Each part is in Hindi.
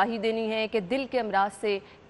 आगाही देनी है कि दिल के अमराज से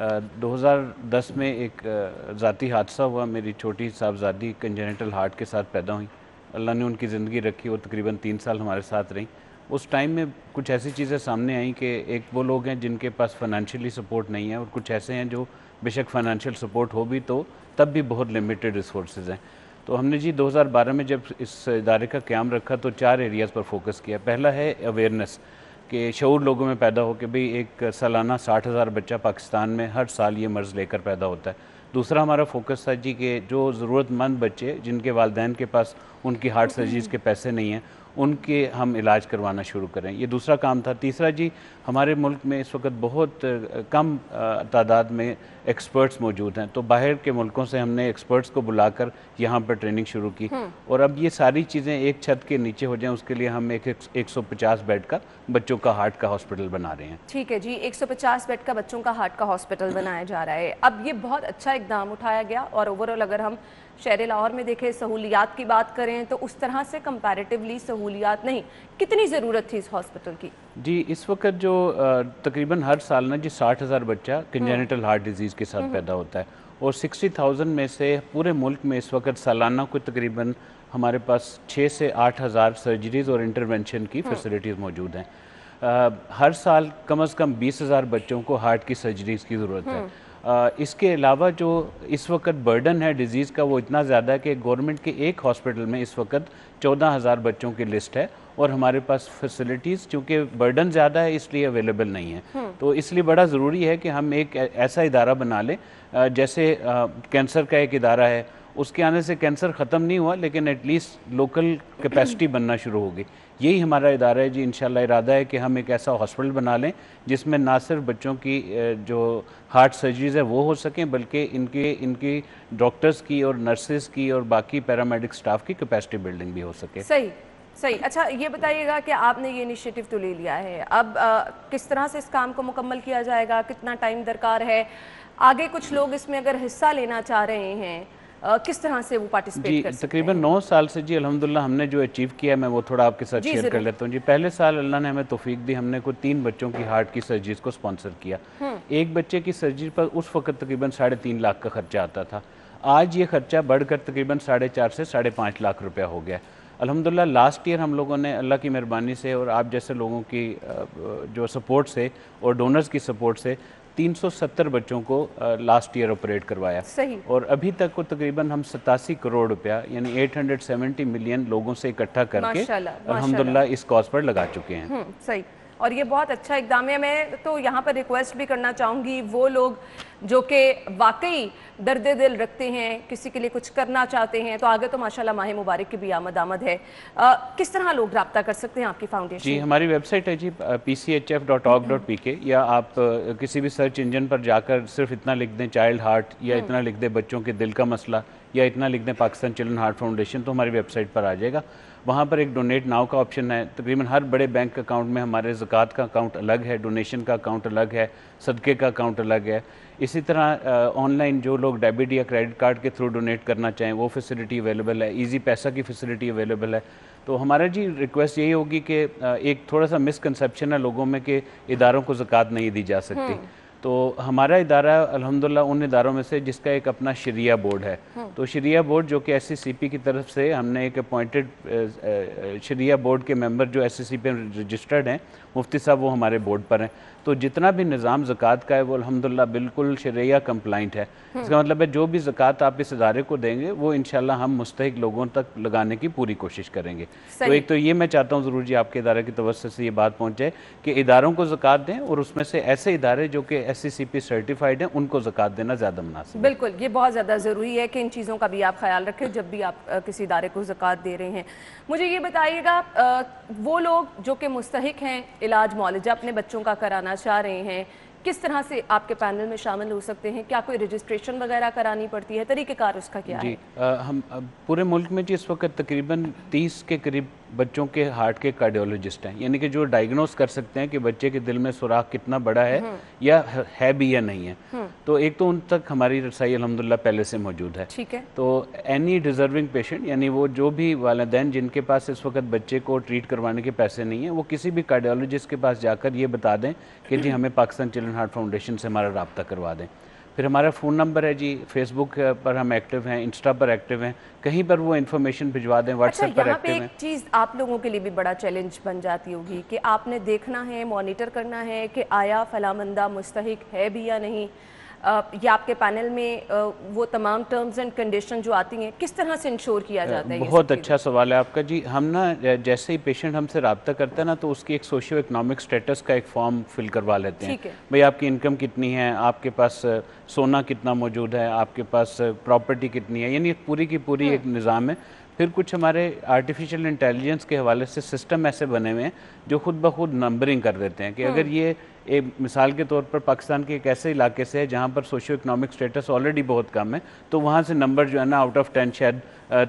दो हज़ार दस में एक ज़ाती हादसा हुआ। मेरी छोटी साहबजादी कंजेनेटल हार्ट के साथ पैदा हुई। अल्लाह ने उनकी ज़िंदगी रखी और तकरीबन तीन साल हमारे साथ रहीं। उस टाइम में कुछ ऐसी चीज़ें सामने आई कि एक वो लोग हैं जिनके पास फाइनेंशियली सपोर्ट नहीं है और कुछ ऐसे हैं जो बेशक फाइनेंशियल सपोर्ट हो भी तो तब भी बहुत लिमिटेड रिसोर्स हैं। तो हमने जी 2012 में जब इस इदारे का क्याम रखा तो चार एरियाज़ पर फोकस किया। पहला है अवेयरनेस कि शूर लोगों में पैदा हो कि भाई एक सालाना साठ हज़ार बच्चा पाकिस्तान में हर साल ये मर्ज़ लेकर पैदा होता है। दूसरा हमारा फोकस था जी कि जो ज़रूरतमंद बच्चे, जिनके वालदेन के पास उनकी हार्ट सर्जरीज़ के पैसे नहीं हैं उनके हम इलाज करवाना शुरू करें। ये दूसरा काम था। तीसरा जी हमारे मुल्क में इस वक्त बहुत कम तादाद में एक्सपर्ट्स मौजूद हैं। तो बाहर के मुल्कों से हमने एक्सपर्ट्स को बुलाकर यहाँ पर ट्रेनिंग शुरू की। हम्म। और अब ये सारी चीज़ें एक छत के नीचे हो जाएँ उसके लिए हम एक एक सौ पचास बेड का बच्चों का हार्ट का हॉस्पिटल बना रहे हैं। ठीक है जी एक सौ पचास बेड का बच्चों का हार्ट का हॉस्पिटल बनाया जा रहा है। अब ये बहुत अच्छा इकदाम उठाया गया और ओवरऑल अगर हम शहर लाहौर में देखें सहूलियात की बात करें तो उस तरह से कंपैरेटिवली सहूलियात नहीं कितनी ज़रूरत थी इस हॉस्पिटल की जी इस वक्त जो तकरीबन हर साल ना जी साठ हज़ार बच्चा कंजेनिटल हार्ट डिज़ीज़ के साथ हम्म। पैदा होता है और सिक्सटी थाउज़ेंड में से पूरे मुल्क में इस वक्त सालाना को तकरीबन हमारे पास छः से आठ हज़ार सर्जरीज़ और इंटरवेंशन की फैसिलिटीज़ हम्म। मौजूद हैं हर साल कम अज़ कम बीस हज़ार बच्चों को हार्ट की सर्जरीज़ की ज़रूरत है हम्म। इसके अलावा जो इस वक्त बर्डन है डिज़ीज़ का वो इतना ज़्यादा है कि गवर्नमेंट के एक हॉस्पिटल में इस वक्त चौदह हज़ार बच्चों की लिस्ट है और हमारे पास फैसिलिटीज़ चूँकि बर्डन ज़्यादा है इसलिए अवेलेबल नहीं है। हम्म। तो इसलिए बड़ा ज़रूरी है कि हम एक ऐसा इदारा बना लें। जैसे कैंसर का एक इदारा है उसके आने से कैंसर ख़त्म नहीं हुआ लेकिन एटलीस्ट लोकल कैपेसिटी बनना शुरू होगी यही हमारा इदारा है जी इन इरादा है कि हम एक ऐसा हॉस्पिटल बना लें जिसमें ना सिर्फ़ बच्चों की जो हार्ट सर्जरीज है वो हो सकें बल्कि इनके इनकी डॉक्टर्स की और नर्सेज की और बाकी पैरामेडिक स्टाफ की कैपेसिटी बिल्डिंग भी हो सके। सही सही। अच्छा ये बताइएगा कि आपने ये इनिशिएटिव तो ले लिया है। अब आ, किस तरह से इस काम को मुकम्मल किया जाएगा? कितना टाइम दरकार है? आगे कुछ लोग इसमें अगर हिस्सा लेना चाह रहे हैं किस तरह से वो पार्टिसिपेट कर तकरीबन नौ साल से जी अल्हम्दुलिल्लाह हमने जो अचीव किया मैं वो थोड़ा आपके साथ शेयर कर लेता हूँ। जी पहले साल अल्लाह ने हमें तोफीक दी हमने को तीन बच्चों की हार्ट की सर्जरी को स्पॉन्सर किया। हम्म। एक बच्चे की सर्जरी पर उस वक्त तकरीबन साढ़े तीन लाख का खर्चा आता था। आज ये खर्चा बढ़कर तकरीबन साढ़े चार से साढ़े पाँच लाख रुपया हो गया अल्हम्दुलिल्लाह लास्ट ईयर हम लोगों ने अल्लाह की मेहरबानी से और आप जैसे लोगों की जो सपोर्ट से और डोनर्स की सपोर्ट से 370 बच्चों को लास्ट ईयर ऑपरेट करवाया। सही। और अभी तक को तकरीबन हम सतासी करोड़ रुपया यानी 870 मिलियन लोगों से इकट्ठा करके अलहमदुल्ला इस कॉज पर लगा चुके हैं। हम्म, सही। और ये बहुत अच्छा इकदाम है। मैं तो यहाँ पर रिक्वेस्ट भी करना चाहूँगी वो लोग जो कि वाकई दर्द दिल रखते हैं किसी के लिए कुछ करना चाहते हैं तो आगे तो माशाल्लाह माह मुबारक की भी आमद आमद है। आ, किस तरह लोग रबता कर सकते हैं आपकी फाउंडेशन जी हमारी वेबसाइट है G P C H F dot of dot P K या आप किसी भी सर्च इंजन पर जाकर सिर्फ़ इतना लिख दें चाइल्ड हार्ट या हम्म। इतना लिख दें बच्चों के दिल का मसला या इतना लिख दें पाकिस्तान चिल्ड्रन हार्ट फाउंडेशन तो हमारी वेबसाइट पर आ जाएगा। वहाँ पर एक डोनेट नाव का ऑप्शन है। तकरीबन हर बड़े बैंक अकाउंट में हमारे ज़क़़त का अकाउंट अलग है डोनेशन का अकाउंट अलग है, सदक़े का अकाउंट अलग है। इसी तरह ऑनलाइन जो लोग डेबिट या क्रेडिट कार्ड के थ्रू डोनेट करना चाहें, वो फैसिलिटी अवेलेबल है। ईजी पैसा की फैसिलिटी अवेलेबल है। तो हमारा जी रिक्वेस्ट यही होगी कि एक थोड़ा सा मिसकनसप्शन है लोगों में कि इदारों को ज़क़़त नहीं दी जा सकती। हम्म। तो हमारा इदारा अलहमदिल्ला उन इदारों में से जिसका एक अपना शरिया बोर्ड है। हाँ। तो शरिया बोर्ड जो कि एस की तरफ़ से हमने एक अपॉइंटेड शरिया बोर्ड के मेंबर जो एस सी पे रजिस्टर्ड हैं मुफ्ती साहब वो हमारे बोर्ड पर हैं। तो जितना भी निज़ाम ज़क़़त का है वो अलहमदिल्ला बिल्कुल शरिया कंप्लाइंट है। इसका मतलब है जो भी ज़क़़त आप इस इदारे को देंगे वो इन हम मुस्तक लोगों तक लगाने की पूरी कोशिश करेंगे। तो एक तो ये मैं चाहता हूँ ज़रूर जी आपके इदारे की तवस्त से ये बात पहुँचे कि इदारों को ज़क़़त दें और उसमें से ऐसे इदारे जो कि एस सी सर्टिफाइड हैं, उनको जक़ात देना ज़्यादा मुनासिब बिल्कुल, ये बहुत ज़्यादा ज़रूरी है कि इन चीज़ों का भी आप ख्याल रखें, जब भी आप किसी इदारे को जक़ात दे रहे हैं। मुझे ये बताइएगा वो लोग जो कि मुस्तक हैं, इलाज मुआलजा अपने बच्चों का कराना चाह रहे हैं किस तरह से आपके पैनल में शामिल हो सकते हैं? क्या कोई रजिस्ट्रेशन वगैरह करानी पड़ती है? तरीक़ेकार उसका क्या जी, है? आ, हम पूरे मुल्क में जी इस वक्त तकरीबन 30 के करीब बच्चों के हार्ट के कार्डियोलॉजिस्ट हैं। यानी कि जो डायग्नोस कर सकते हैं कि बच्चे के दिल में सुराख कितना बड़ा है हम्म। या है भी या नहीं है। हम्म। तो एक तो उन तक हमारी रसाई अलहमदिल्ला पहले से मौजूद है। ठीक है। तो एनी डिजर्विंग पेशेंट यानी वो जो भी वालदेन जिनके पास इस वक्त बच्चे को ट्रीट करवाने के पैसे नहीं है वो किसी भी कार्डियोलॉजिस्ट के पास जाकर ये बता दें कि जी हमें पाकिस्तान चिल्ड्रन हार्ट फाउंडेशन से हमारा रबता करवा दें। फिर हमारा फ़ोन नंबर है जी फेसबुक पर हम एक्टिव हैं इंस्टा पर एक्टिव हैं कहीं पर वो इन्फॉर्मेशन भिजवा दें व्हाट्सएप अच्छा, पर एक्टिव पे एक चीज़ आप लोगों के लिए भी बड़ा चैलेंज बन जाती होगी कि आपने देखना है मॉनिटर करना है कि आया फलामंदा मुस्तक है भी या नहीं। या आपके पैनल में वो तमाम टर्म्स एंड कंडीशन जो आती हैं किस तरह से इंश्योर किया जाता है बहुत अच्छा सवाल है आपका जी। हम ना जैसे ही पेशेंट हमसे रबता करता है ना तो उसकी एक सोशियो इकनॉमिक स्टेटस का एक फॉर्म फिल करवा लेते हैं। भाई आपकी इनकम कितनी है आपके पास सोना कितना मौजूद है आपके पास प्रॉपर्टी कितनी है यानी पूरी की पूरी हम्म। एक निज़ाम है। फिर कुछ हमारे आर्टिफिशियल इंटेलिजेंस के हवाले से सिस्टम ऐसे बने हुए हैं जो खुद ब खुद नंबरिंग कर देते हैं कि अगर हम्म। ये एक मिसाल के तौर पर पाकिस्तान के एक ऐसे इलाके से है जहाँ पर सोशो इकनॉमिक स्टेटस ऑलरेडी बहुत कम है तो वहाँ से नंबर जो है ना आउट ऑफ़ टेन शायद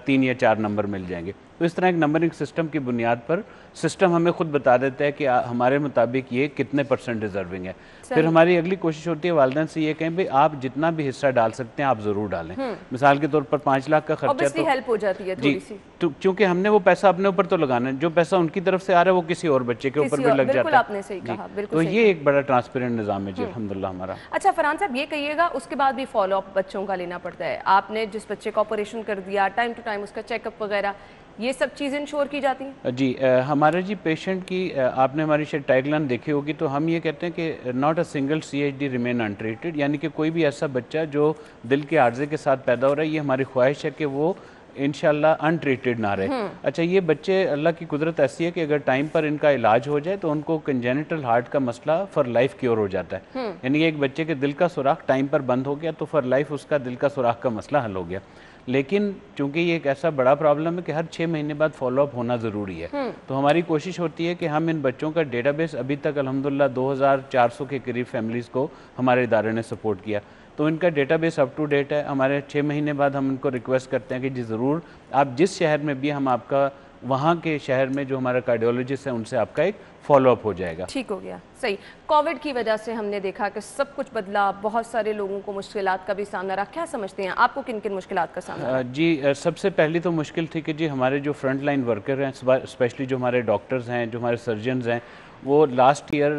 तीन या चार नंबर मिल जाएँगे। तो इस तरह एक नंबरिंग सिस्टम की बुनियाद पर सिस्टम हमें खुद बता देता है कि हमारे मुताबिक ये कितने परसेंट डिजर्विंग है। फिर हमारी अगली कोशिश होती है वालदेन से ये कहें भाई आप जितना भी हिस्सा डाल सकते हैं आप ज़रूर डालें। हम्म। मिसाल के तौर पर पाँच लाख का खर्चा तो हेल्प हो जाती है जी तो क्योंकि हमने वो पैसा अपने ऊपर तो लगाना है जो पैसा उनकी तरफ़ से आ रहा है वो किसी और बच्चे के ऊपर भी लग जाता है। तो ये एक बड़ा ट्रांसपेरेंट निज़ाम है जी हम्म। अलहमदिल्ला हमारा। अच्छा फरहान साहब ये कहिएगा उसके बाद भी फॉलो अप बच्चों का लेना पड़ता है। आपने जिस बच्चे का ऑपरेशन कर दिया टाइम टू टाइम उसका चेकअप वगैरह ये सब चीज़ें इंश्योर की जाती हैं जी आ, हमारे जी पेशेंट की आ, आपने हमारी शायद टाइगलाइन देखी होगी तो हम ये कहते हैं कि not a single C H D remain untreated यानी कि कोई भी ऐसा बच्चा जो दिल के आर्जे के साथ पैदा हो रहा है ये हमारी ख्वाहिश है कि वो इनशाला अनट्रीटेड ना रहे हम्म। अच्छा ये बच्चे अल्लाह की कुदरत ऐसी है कि अगर टाइम पर इनका इलाज हो जाए तो उनको कंजेनिटल हार्ट का मसला फॉर लाइफ क्योर हो जाता है हम्म। यानी एक बच्चे के दिल का सुराख टाइम पर बंद हो गया तो फॉर लाइफ उसका दिल का सुराख का मसला हल हो गया लेकिन चूँकि ये एक ऐसा बड़ा प्रॉब्लम है कि हर छः महीने बाद फॉलोअप होना ज़रूरी है। हम्म। तो हमारी कोशिश होती है कि हम इन बच्चों का डेटाबेस अभी तक अलहमदिल्ला 2400 के करीब फैमिलीज़ को हमारे इदारे ने सपोर्ट किया। तो इनका डेटाबेस अप टू डेट है। हमारे छः महीने बाद हम इनको रिक्वेस्ट करते हैं कि जी ज़रूर आप जिस शहर में भी हम आपका वहाँ के शहर में जो हमारा कार्डियोलॉजिस्ट है उनसे आपका एक फॉलोअप हो जाएगा। ठीक हो गया। सही। कोविड की वजह से हमने देखा कि सब कुछ बदला बहुत सारे लोगों को मुश्किल का भी सामना रहा। क्या समझते हैं? आपको किन किन मुश्किल का सामना जी सबसे पहली तो मुश्किल थी कि जी हमारे जो फ्रंट लाइन वर्कर हैं स्पेशली जो हमारे डॉक्टर्स हैं जो हमारे सर्जन हैं वो लास्ट ईयर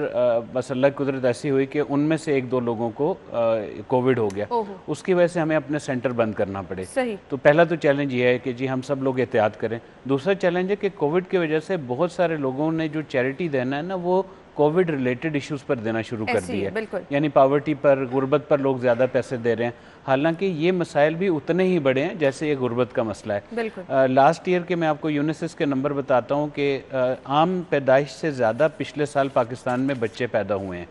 बस अल्लाह कुदरत ऐसी हुई कि उनमें से एक दो लोगों को कोविड हो गया। उसकी वजह से हमें अपने सेंटर बंद करना पड़े। सही। तो पहला तो चैलेंज ये है कि जी हम सब लोग एहतियात करें। दूसरा चैलेंज है कि कोविड की वजह से बहुत सारे लोगों ने जो चैरिटी देना है ना वो कोविड रिलेटेड इश्यूज़ पर देना शुरू कर दिए यानी पावर्टी पर गुर्बत पर लोग ज़्यादा पैसे दे रहे हैं। हालाँकि ये मसाइल भी उतने ही बड़े हैं जैसे ये गुर्बत का मसला है। लास्ट ईयर के मैं आपको यूनिसेस के नंबर बताता हूँ कि आम पैदाइश से ज़्यादा पिछले साल पाकिस्तान में बच्चे पैदा हुए हैं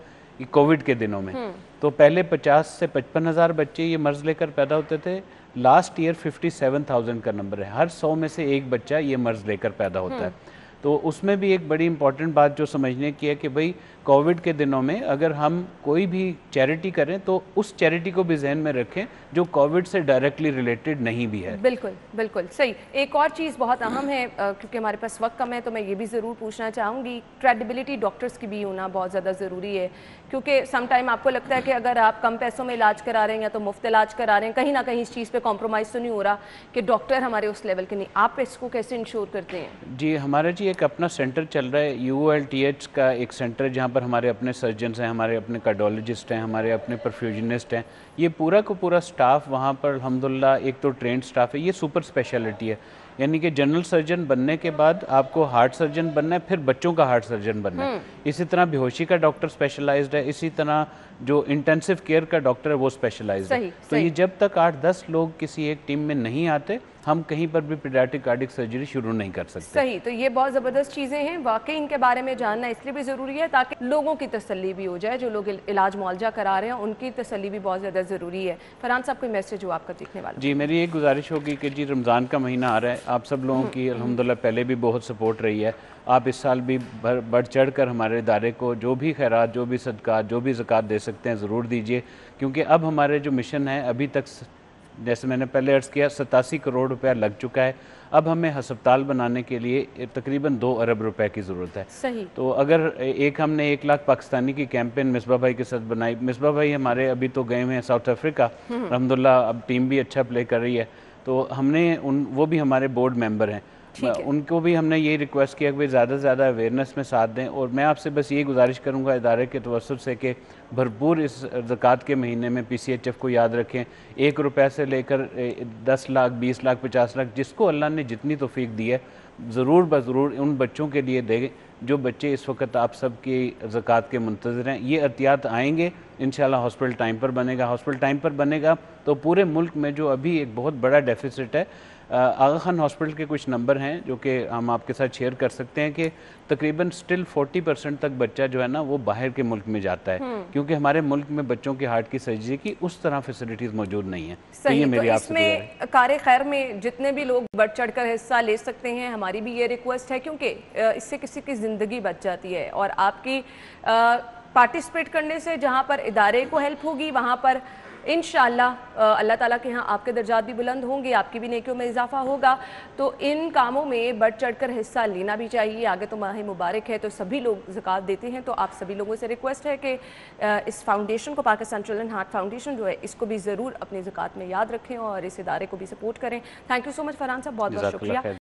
कोविड के दिनों में। हम्म। तो पहले 50 से पचपन हज़ार बच्चे ये मर्ज लेकर पैदा होते थे। लास्ट ईयर 57,000 का नंबर है। हर सौ में से एक बच्चा ये मर्ज लेकर पैदा होता है। हम्म। तो उसमें भी एक बड़ी इंपॉर्टेंट बात जो समझने की है कि भाई कोविड के दिनों में अगर हम कोई भी चैरिटी करें तो उस चैरिटी को भी जहन में रखें जो कोविड से डायरेक्टली रिलेटेड नहीं भी है। बिल्कुल बिल्कुल सही। एक और चीज़ बहुत अहम है क्योंकि हमारे पास वक्त कम है तो मैं ये भी ज़रूर पूछना चाहूँगी क्रेडिबिलिटी डॉक्टर्स की भी होना बहुत ज़्यादा ज़रूरी है। क्योंकि समटाइम आपको लगता है कि अगर आप कम पैसों में इलाज करा रहे हैं या तो मुफ़्त इलाज करा रहे हैं कहीं ना कहीं इस चीज़ पर कॉम्प्रोमाइज़ तो नहीं हो रहा कि डॉक्टर हमारे उस लेवल के नहीं। आप इसको कैसे इंश्योर करते हैं? जी हमारा जी एक अपना सेंटर चल रहा है यूएलटीएच का एक सेंटर जहाँ पर हमारे अपने सर्जन हैं हमारे अपने कार्डोलॉजिस्ट हैं हमारे अपने परफ्यूजनिस्ट हैं। ये पूरा को पूरा स्टाफ वहाँ पर अलहमदिल्ला एक तो ट्रेंड स्टाफ है ये सुपर स्पेशलिटी है। यानी कि जनरल सर्जन बनने के बाद आपको हार्ट सर्जन बनना है फिर बच्चों का हार्ट सर्जन बनना है। इसी तरह बेहोशी का डॉक्टर स्पेशलाइज्ड है इसी तरह जो इंटेंसिव केयर का डॉक्टर है वो स्पेशलाइज्ड है। तो सही। ये जब तक आठ दस लोग किसी एक टीम में नहीं आते हम कहीं पर भी पीडियाट्रिक कार्डिक सर्जरी शुरू नहीं कर सकते। सही तो ये बहुत ज़बरदस्त चीज़ें हैं। वाकई इनके बारे में जानना इसलिए भी ज़रूरी है ताकि लोगों की तसली भी हो जाए जो लोग इलाज मुआवजा करा रहे हैं उनकी तसली भी बहुत ज़्यादा ज़रूरी है। फरहान साहब कोई मैसेज हो आपका देखने वाला जी मेरी एक गुजारिश होगी कि जी रमज़ान का महीना आ रहा है। आप सब लोगों की अलहमदिल्ला पहले भी बहुत सपोर्ट रही है। आप इस साल भी बढ़ चढ़ कर हमारे इदारे को जो भी खैरत जो भी सदका जो भी ज़क़़त दे सकते हैं ज़रूर दीजिए। क्योंकि अब हमारे जो मिशन है अभी तक जैसे मैंने पहले अर्ज़ किया सतासी करोड़ रुपया लग चुका है। अब हमें हस्पताल बनाने के लिए तकरीबन दो अरब रुपए की ज़रूरत है। सही। तो अगर एक हमने एक लाख पाकिस्तानी की कैंपेन मिसबा भाई के साथ बनाई मिसबा भाई हमारे अभी तो गए हुए हैं साउथ अफ्रीका। अलहमदिल्ला अब टीम भी अच्छा प्ले कर रही है। तो हमने उन वो भी हमारे बोर्ड मेंबर हैं है। उनको भी हमने यही रिक्वेस्ट किया कि ज़्यादा से ज़्यादा अवेयरनेस में साथ दें और मैं आपसे बस ये गुजारिश करूँगा इदारे के तवसत से कि भरपूर इस ज़क़़त के महीने में पी सी एच एफ़ को याद रखें। एक रुपये से लेकर दस लाख बीस लाख पचास लाख जिसको अल्लाह ने जितनी तोफ़ीक दी है ज़रूर ब ज़रूर उन बच्चों के लिए दें जो बच्चे इस वक्त आप सब की ज़क़़त के मुंतज़र हैं। ये एहतियात आएँगे इन हॉस्पिटल टाइम पर बनेगा। हॉस्पिटल टाइम पर बनेगा तो पूरे मुल्क में जो अभी एक बहुत बड़ा डेफिसिट है आगा खान हॉस्पिटल के कुछ नंबर हैं जो कि हम आपके साथ शेयर कर सकते हैं कि तकरीबन स्टिल 40 परसेंट तक बच्चा जो है ना वो बाहर के मुल्क में जाता है। क्योंकि हमारे मुल्क में बच्चों की हार्ट की सर्जरी की उस तरह फैसिलिटीज़ मौजूद नहीं है। तो ये तो मेरी आपसे गुजारिश इसमें कार खैर में जितने भी लोग बढ़ चढ़ कर हिस्सा ले सकते हैं हमारी भी ये रिक्वेस्ट है क्योंकि इससे किसी की ज़िंदगी बच जाती है और आपकी पार्टिसिपेट करने से जहाँ पर इदारे को हेल्प होगी वहाँ पर इन अल्लाह ताला के यहाँ आपके दर्जात भी बुलंद होंगे आपकी भी नेकियों में इजाफा होगा। तो इन कामों में बढ़ चढ़कर हिस्सा लेना भी चाहिए। आगे तो माह मुबारक है तो सभी लोग ज़क़़त देते हैं तो आप सभी लोगों से रिक्वेस्ट है कि इस फाउंडेशन को पाकिस्तान चिल्ड्रन हार्ट फाउंडेशन जो है इसको भी ज़रूर अपनी ज़क़़त में याद रखें और इस इदारे को भी सपोर्ट करें। Thank you so much Farhan साहब बहुत बहुत शुक्रिया।